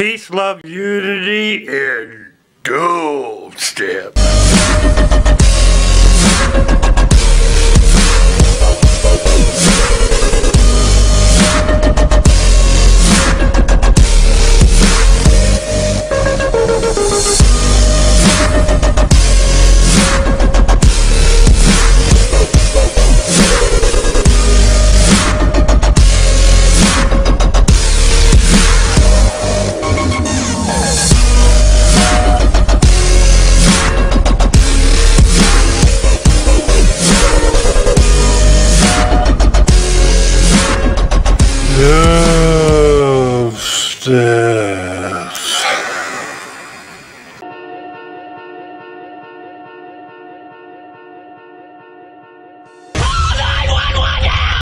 Peace, love, unity, and dope step. Just. Uh,